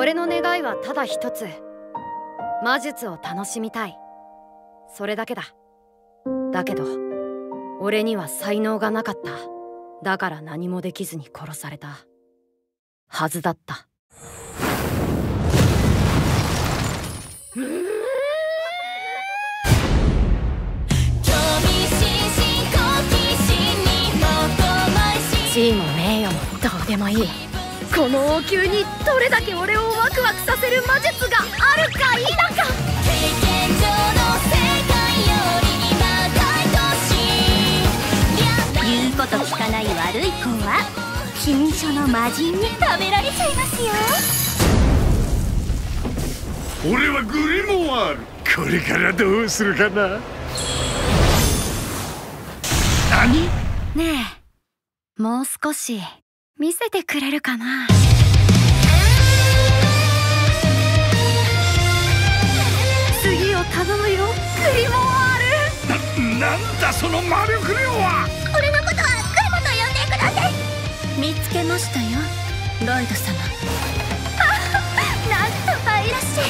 俺の願いはただ一つ。魔術を楽しみたい。それだけだ。だけど俺には才能がなかった。だから何もできずに殺された。はずだった。地位も名誉もどうでもいいこの王宮にどれだけ俺をワクワクさせる魔術があるか否か。言うこと聞かない悪い子は禁書の魔人に食べられちゃいますよ。俺はグリモワールこれからどうするかな？何ねえ。もう少し見せてくれるかな？次を頼むよ。グリモワールななんだその魔力量は？俺のことはグリモと呼んでください。見つけましたよロイド様。なんと愛らしい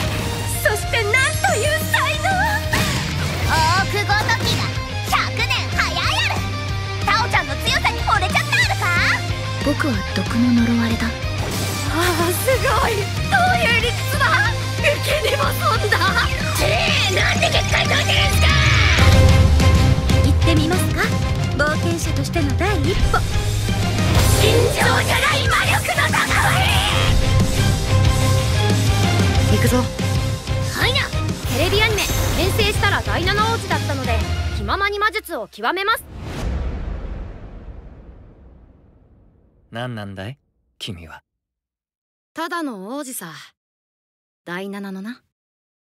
僕は毒の呪われだ。ああすごい。どういう理屈だ。受けにも飛んだてなんで結界解いてるんすか。行ってみますか。冒険者としての第一歩。尋常じゃない魔力の高まり行くぞ。はいな。テレビアニメ「転生したら第七王子」だったので気ままに魔術を極めます何なんだい？君は。ただの王子さ。第七のな。